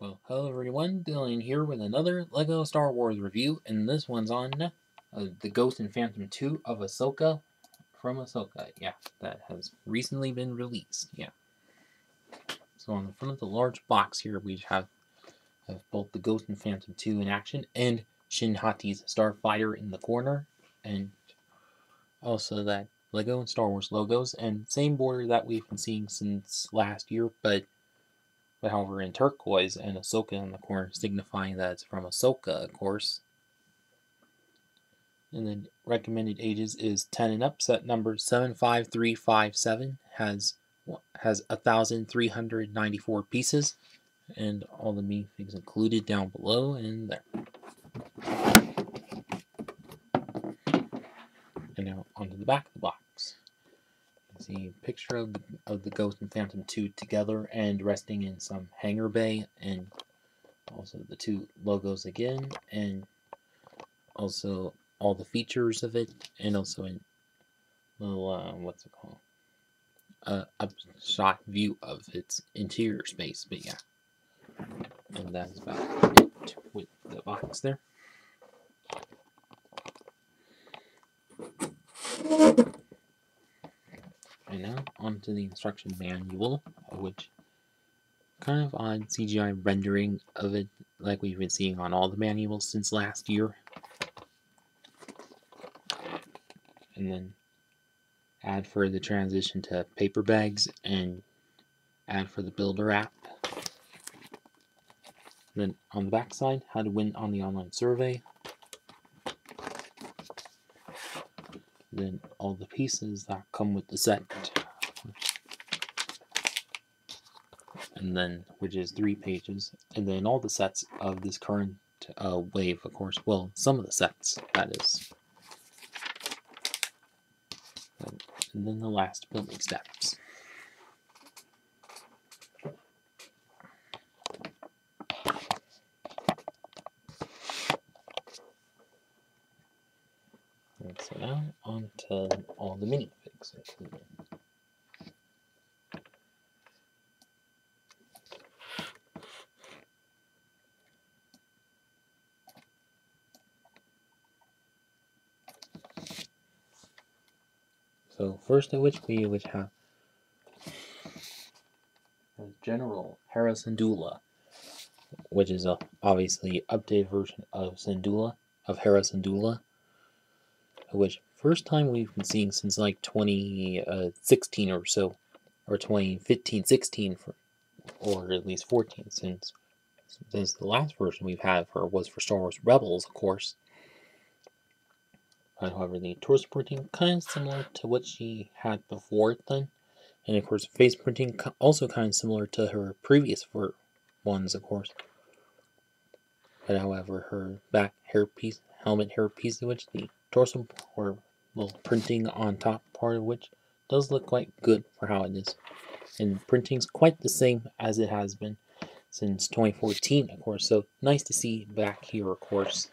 Well, hello everyone, Dylan here with another LEGO Star Wars review, and this one's on uh, the Ghost and Phantom 2 of Ahsoka from Ahsoka. Yeah, that has recently been released, yeah. So on the front of the large box here, we have, have both the Ghost and Phantom 2 in action, and Shin Hati's Starfighter in the corner, and also that LEGO and Star Wars logos, and same border that we've been seeing since last year, but but however in turquoise and Ahsoka in the corner, signifying that it's from Ahsoka, of course. And then recommended ages is 10 and up. Set number 75357 has has 1,394 pieces, and all the minifigs included down below and there. And now onto the back of the box a picture of the, of the Ghost and Phantom 2 together and resting in some hangar bay and also the two logos again and also all the features of it and also a little uh, what's it called? Uh, a shot view of its interior space but yeah. And that's about it with the box there And now onto the instruction manual, which kind of odd CGI rendering of it like we've been seeing on all the manuals since last year. And then add for the transition to paper bags and add for the builder app. Then on the back side, how to win on the online survey. Then all the pieces that come with the set and then which is three pages and then all the sets of this current uh, wave of course. Well some of the sets that is. And then the last building steps And so now on to all the minifigs included. So first of which we would have uh, General Hera Syndulla, which is a obviously updated version of Syndulla, of Hera Syndulla which first time we've been seeing since like 2016 uh, or so, or 2015, 16, for, or at least 14, since since the last version we've had for was for Star Wars Rebels, of course. However, the torso printing kind of similar to what she had before then, and of course, face printing also kind of similar to her previous ones, of course. But however, her back hair piece, helmet hair piece, which the torso or little printing on top part of which does look quite good for how it is. And printing's quite the same as it has been since 2014, of course. So nice to see back here, of course.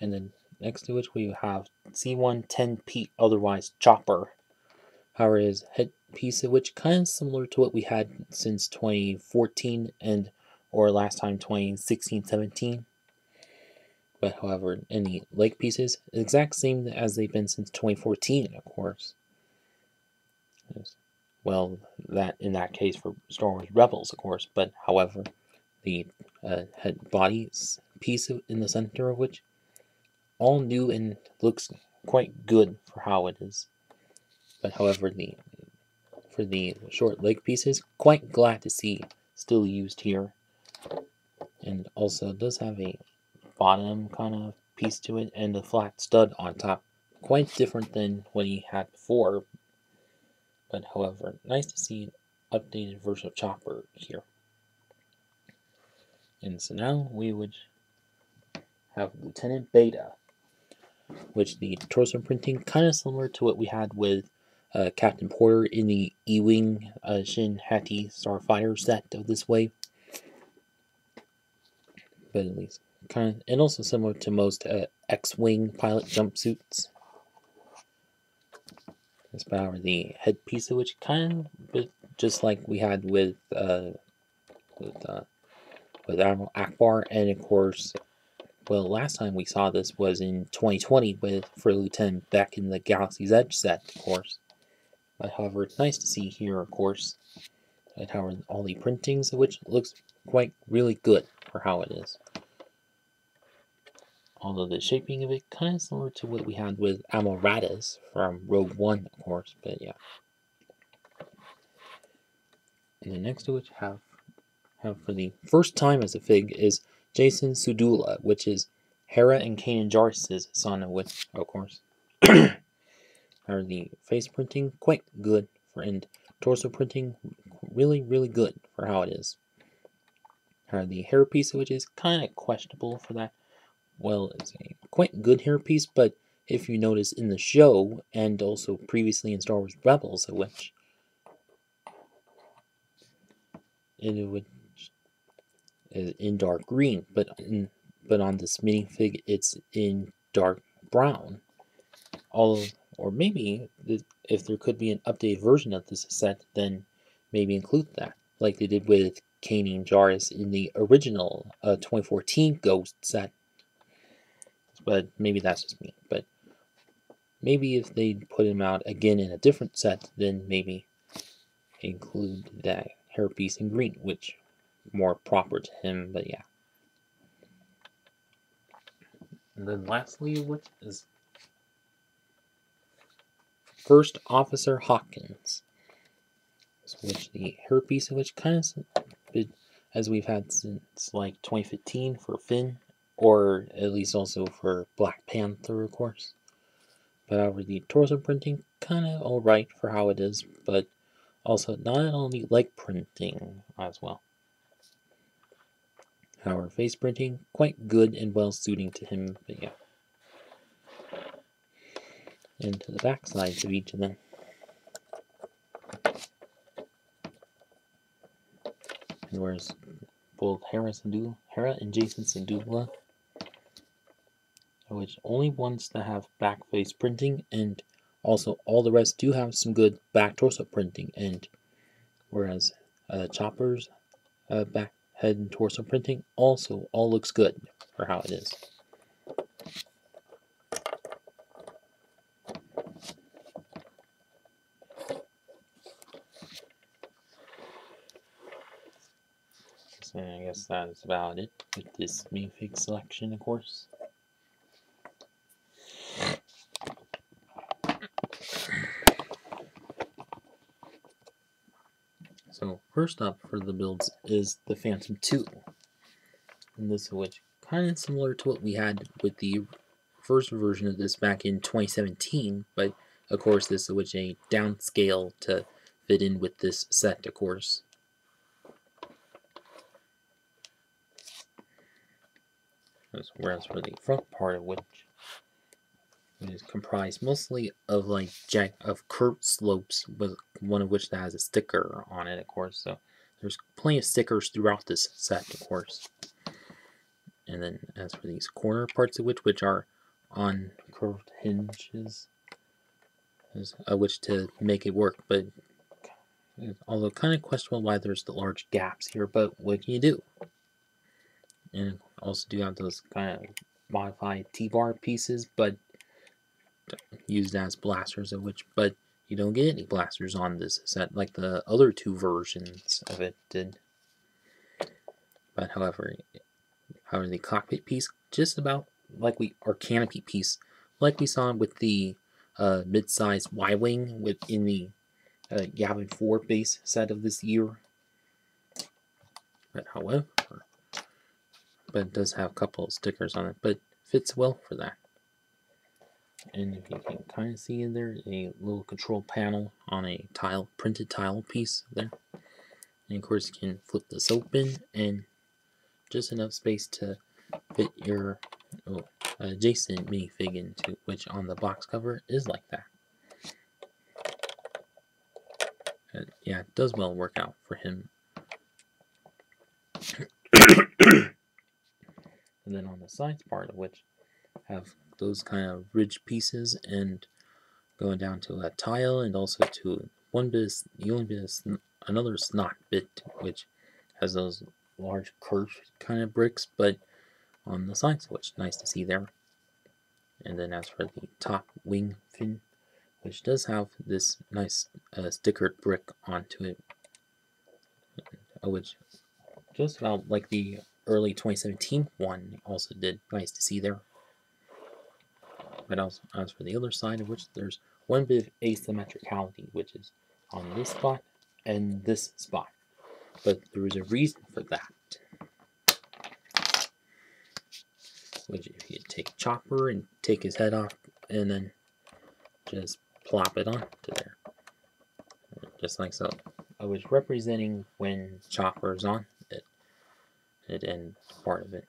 And then next to which we have C1-10P, otherwise Chopper. However, his head piece of which kind of similar to what we had since 2014 and or last time 2016-17 but however, any leg pieces, exact same as they've been since 2014, of course. Well, that in that case for Star Wars Rebels, of course, but however, the uh, head body piece in the center of which all new and looks quite good for how it is. But however, the for the short leg pieces, quite glad to see still used here. And also does have a bottom kind of piece to it and a flat stud on top. Quite different than what he had before, but however, nice to see an updated version of Chopper here. And so now we would have Lieutenant Beta, which the torso printing kind of similar to what we had with uh, Captain Porter in the E-Wing uh, Shin Hati Starfighter set of this wave. But at least kind of, and also similar to most uh, X-wing pilot jumpsuits. This power, the headpiece of which kind of just like we had with uh, with uh, with Admiral Ackbar, and of course, well, last time we saw this was in 2020 with for Lieutenant Bek in the Galaxy's Edge set, of course. But however, it's nice to see here, of course, that however all the printings, of which looks quite really good for how it is. Although the shaping of it kind of similar to what we had with Raddus from Rogue One, of course, but yeah. And the next to which have have for the first time as a fig is Jacen Syndulla, which is Hera and Kanan Jarrus' son, which, of course, are the face printing quite good for and torso printing really really good for how it is. Are the hair piece, which is kind of questionable for that. Well, it's a quite good hair piece, but if you notice in the show and also previously in Star Wars Rebels, which it would in dark green, but in, but on this minifig it's in dark brown. All or maybe if there could be an updated version of this set, then maybe include that, like they did with Kanan Jarrus in the original uh, 2014 Ghost set. But maybe that's just me. But maybe if they put him out again in a different set, then maybe include that hairpiece in green, which more proper to him, but yeah. And then lastly, what is First Officer Hawkins, which the of which kind of as we've had since like 2015 for Finn, or at least also for Black Panther, of course. But however, the torso printing kind of alright for how it is, but also not only leg printing as well. However, face printing, quite good and well suiting to him, but yeah. And to the back sides of each of them. And whereas both Hera, Syndulla, Hera and Jacen Syndulla, which only ones that have back face printing, and also all the rest do have some good back torso printing, and whereas uh, Chopper's uh, back head and torso printing also all looks good for how it is. So I guess that is about it with this minifig selection, of course. So first up for the builds is the Phantom 2. And this is which kind of similar to what we had with the first version of this back in 2017, but of course this is which a downscale to fit in with this set, of course. Whereas for the front part of which is comprised mostly of like jack of curved slopes, with one of which that has a sticker on it, of course. So there's plenty of stickers throughout this set, of course. And then as for these corner parts of which, which are on curved hinges, there's a uh, which to make it work, but although kind of questionable why there's the large gaps here, but what can you do? And also do have those kind of modified T-bar pieces, but used as blasters of which but you don't get any blasters on this set like the other two versions of it did. But however however the cockpit piece just about like we our canopy piece like we saw with the uh, mid-sized Y-wing within the uh, Yavin 4 base set of this year. But however but it does have a couple stickers on it but fits well for that and if you can kind of see in there a little control panel on a tile printed tile piece there. And of course you can flip this open and just enough space to fit your oh, a Jacen minifig into which on the box cover is like that. And yeah it does well work out for him. And then on the sides part of which have those kind of ridge pieces and going down to a tile and also to one bit of, the only bit of another snot bit which has those large curved kind of bricks, but on the sides, which nice to see there. And then as for the top wing fin, which does have this nice uh, stickered brick onto it, uh, which just about like the early 2017 one also did nice to see there. But also, as for the other side of which there's one bit of asymmetricality, which is on this spot and this spot. But there is a reason for that. Which if you take Chopper and take his head off and then just plop it onto there. Just like so. I was representing when Chopper's on it, it and part of it.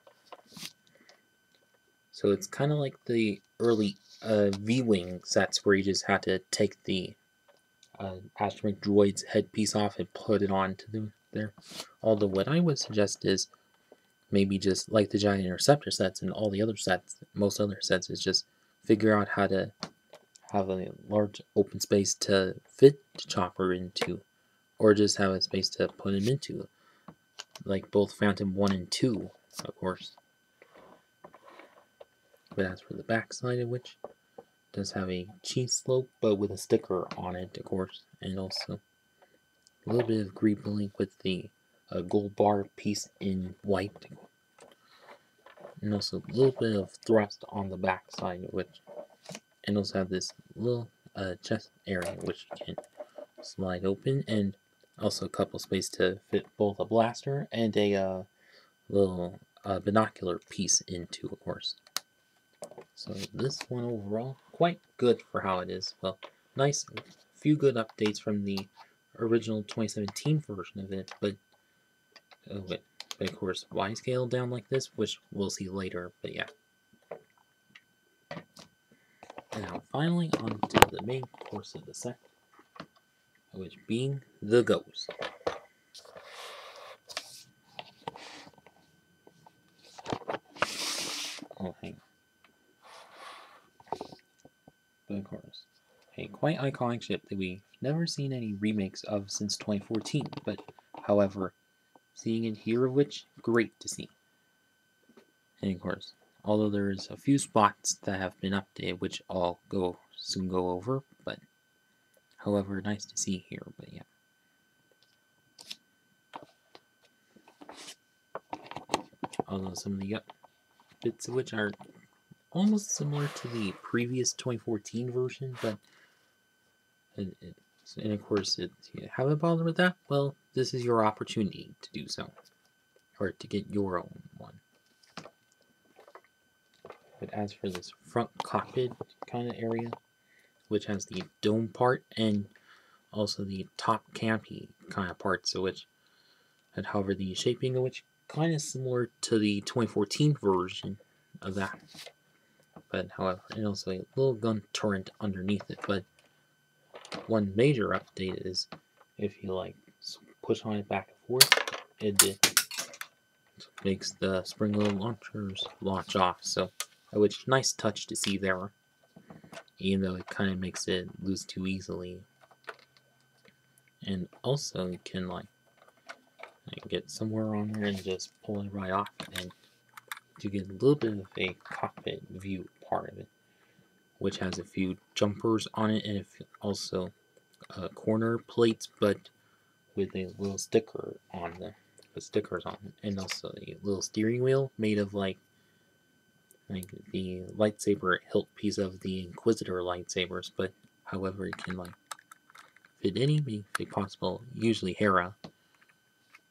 So it's kind of like the early uh, V-Wing sets where you just had to take the uh, astromech droid's headpiece off and put it on to the, there. Although what I would suggest is maybe just like the Jedi Interceptor sets and all the other sets, most other sets, is just figure out how to have a large open space to fit the Chopper into, or just have a space to put him into, like both Phantom 1 and 2, of course. But as for the back side of which, does have a cheese slope, but with a sticker on it, of course, and also a little bit of greebling with the uh, gold bar piece in white, and also a little bit of thrust on the back side, which, and also have this little uh, chest area which you can slide open, and also a couple space to fit both a blaster and a uh, little uh, binocular piece into, of course. So this one overall, quite good for how it is. Well, nice, few good updates from the original 2017 version of it, but, oh, but, but of course, why scale down like this, which we'll see later, but yeah. And now, finally, on to the main course of the set, which being the Ghost. Oh, hang on. Of course, a quite iconic ship that we've never seen any remakes of since 2014, but however, seeing it here of which, great to see. And of course, although there's a few spots that have been updated, which I'll go soon go over, but however, nice to see here, but yeah. Although some of the bits of which are almost similar to the previous 2014 version, but it, and of course, if you haven't bothered with that, well, this is your opportunity to do so, or to get your own one. But as for this front cockpit kind of area, which has the dome part and also the top canopy kind of parts, so which, and however the shaping of which kind of similar to the 2014 version of that but however, and also a little gun turret underneath it. But one major update is if you like push on it back and forth, it, it makes the spring load launchers launch off. So, uh, which nice touch to see there, even though it kind of makes it lose too easily. And also, you can like, like get somewhere on there and just pull it right off and to get a little bit of a cockpit view part of it, which has a few jumpers on it and also uh, corner plates, but with a little sticker on the, the stickers on it, and also a little steering wheel made of like like the lightsaber hilt piece of the Inquisitor lightsabers, but however it can like fit any, if possible, usually Hera,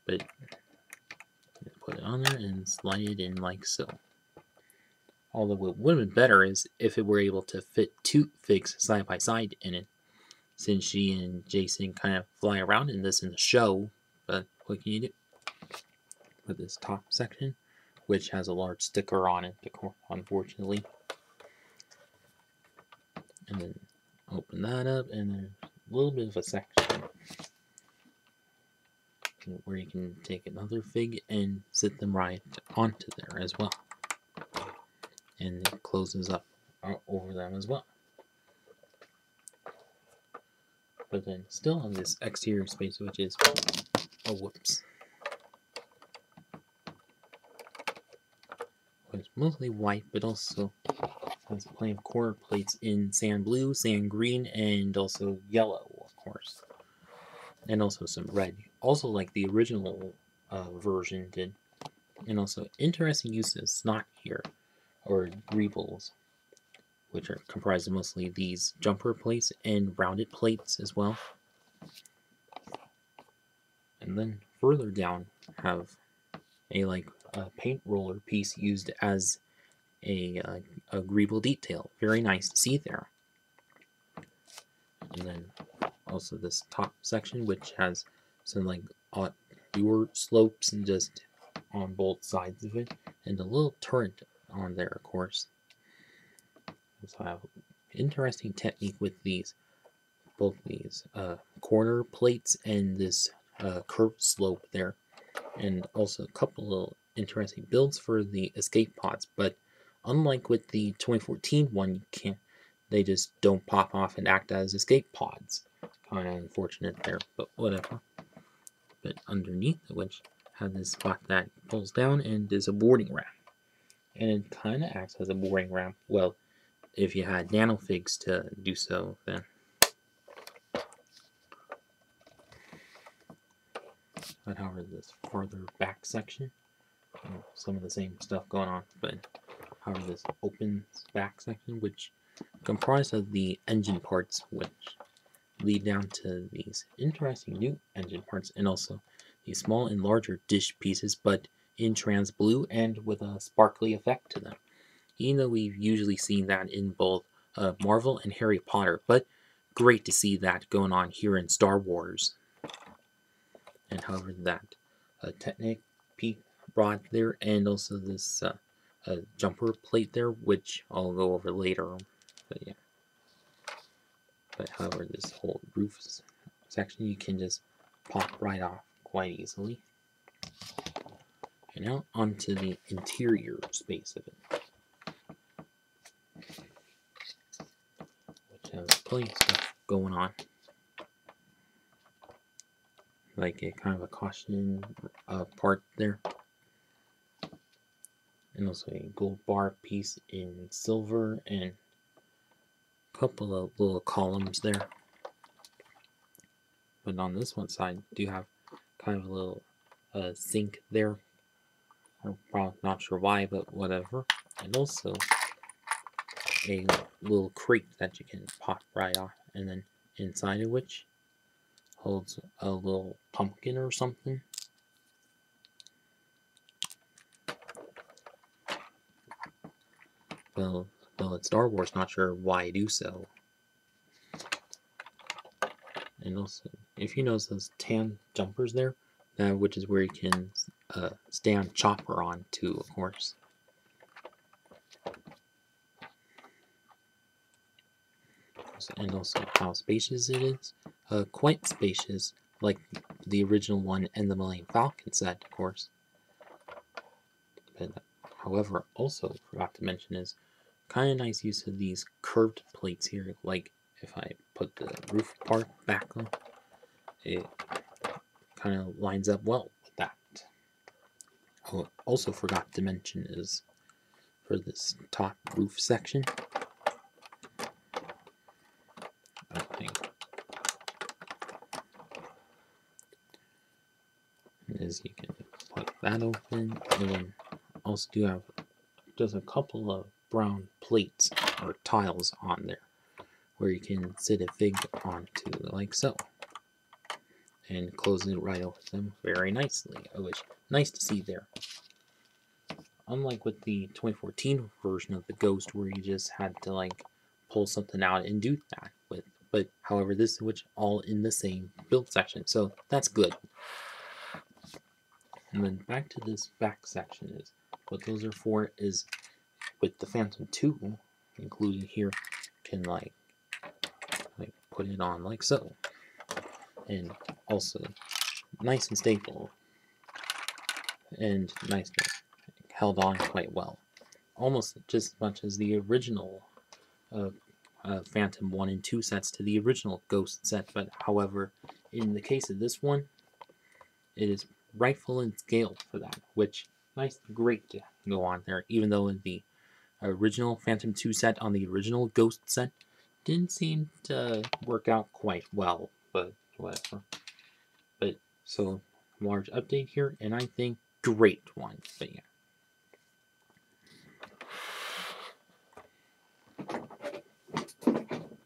but put it on there and slide it in like so. Although what would have been better is if it were able to fit two figs side by side in it, since she and Jacen kind of fly around in this in the show, but what can you do? With this top section, which has a large sticker on it, unfortunately. And then open that up, and there's a little bit of a section where you can take another fig and sit them right onto there as well and it closes up uh, over them as well. But then still on this exterior space which is a whoops. It's mostly white but also has plenty of core plates in sand blue, sand green, and also yellow of course. And also some red. Also like the original uh, version did. And also interesting uses not here or greebles, which are comprised of mostly these jumper plates and rounded plates as well. And then further down have a like a paint roller piece used as a, uh, a greeble detail. Very nice to see there. And then also this top section, which has some like odd fewer slopes and just on both sides of it, and a little turret on there, of course. So I have interesting technique with these, both these uh, corner plates and this uh, curved slope there, and also a couple of interesting builds for the escape pods. But unlike with the 2014 one, you can't. They just don't pop off and act as escape pods. Kind of unfortunate there, but whatever. But underneath the winch have this spot that pulls down and is a boarding ramp. And it kind of acts as a boring ramp. Well, if you had nanofigs to do so, then but however this further back section some of the same stuff going on but however this open back section which comprised of the engine parts which lead down to these interesting new engine parts and also these small and larger dish pieces but in trans blue and with a sparkly effect to them. Even though we've usually seen that in both uh, Marvel and Harry Potter but great to see that going on here in Star Wars. And however that uh, Technic peak brought there and also this uh, uh, jumper plate there which I'll go over later but yeah. But however this whole roof section you can just pop right off quite easily now onto the interior space of it which has plenty of stuff going on like a kind of a caution uh, part there. And also a gold bar piece in silver and a couple of little columns there. But on this one side, do have kind of a little uh, sink there. I'm not sure why, but whatever. And also a little crate that you can pop right off, and then inside of which holds a little pumpkin or something. Well, well, it's Star Wars, not sure why I do so. And also, if you notice those tan jumpers there, that which is where you can uh, stand Chopper on too, of course. And also how spacious it is uh, quite spacious, like the original one and the Millennium Falcon set, of course. But, however, also forgot to mention is kind of nice use of these curved plates here, like if I put the roof part back on, it kind of lines up well with that. Oh, also forgot to mention is for this top roof section, I think. Is you can put that open and then also do have just a couple of brown plates or tiles on there where you can sit a fig onto like so and close it right over them very nicely. Which nice to see there. Unlike with the 2014 version of the ghost where you just had to like pull something out and do that with. But however this is which all in the same build section so that's good. And then back to this back section is what those are for is with the Phantom 2 included here can like like put it on like so and also nice and stable and nice held on quite well. Almost just as much as the original uh, uh, Phantom 1 and 2 sets to the original Ghost set but however in the case of this one it is rightful and scaled for that, which nice, great to go on there, even though in the original Phantom 2 set on the original Ghost set didn't seem to work out quite well, but whatever. But so large update here, and I think great one. But yeah.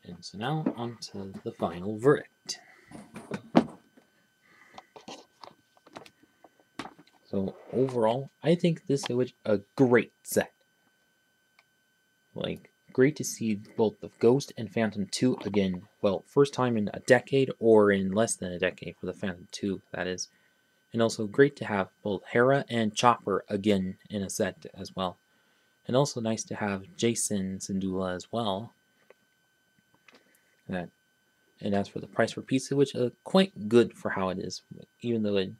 And so now on to the final verdict. So overall, I think this is a great set. Like, great to see both the Ghost and Phantom 2 again. Well, first time in a decade, or in less than a decade for the Phantom 2, that is. And also great to have both Hera and Chopper again in a set as well. And also nice to have Jacen Syndulla as well. And, and as for the price per piece, which is uh, quite good for how it is, even though it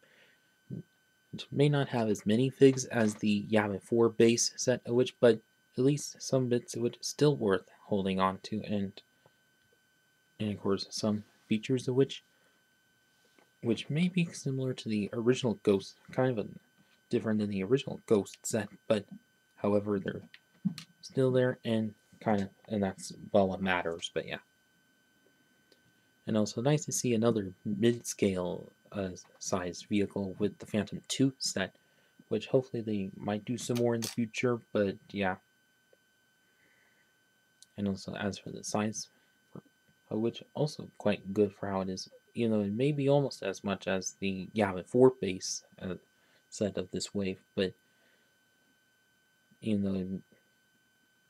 may not have as many figs as the Yavin 4 base set of which, but at least some bits of which still worth holding on to, and, and of course some features of which which may be similar to the original Ghost, kind of a, different than the original Ghost set, but however they're still there and kind of, and that's well what matters, but yeah. And also nice to see another mid-scale uh, sized vehicle with the Phantom 2 set, which hopefully they might do some more in the future, but yeah. And also as for the size, uh, which also quite good for how it is, you know, it may be almost as much as the Yavin 4 base uh, set of this wave, but you know,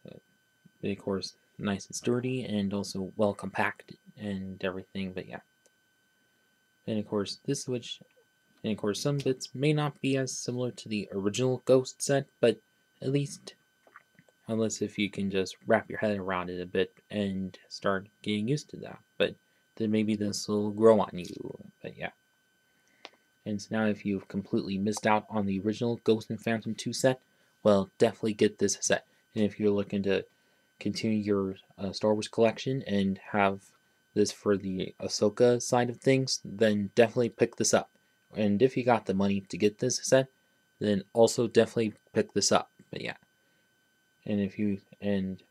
uh, of course, nice and sturdy and also well compacted and everything, but yeah. And of course, this switch, and of course, some bits may not be as similar to the original Ghost set, but at least, unless if you can just wrap your head around it a bit and start getting used to that. But then maybe this will grow on you. But yeah. And so now if you've completely missed out on the original Ghost and Phantom 2 set, well, definitely get this set. And if you're looking to continue your uh, Star Wars collection and have this for the Ahsoka side of things, then definitely pick this up. And if you got the money to get this set, then also definitely pick this up. But yeah. And if you and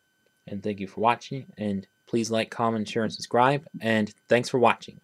and thank you for watching and please like, comment, share, and subscribe and thanks for watching.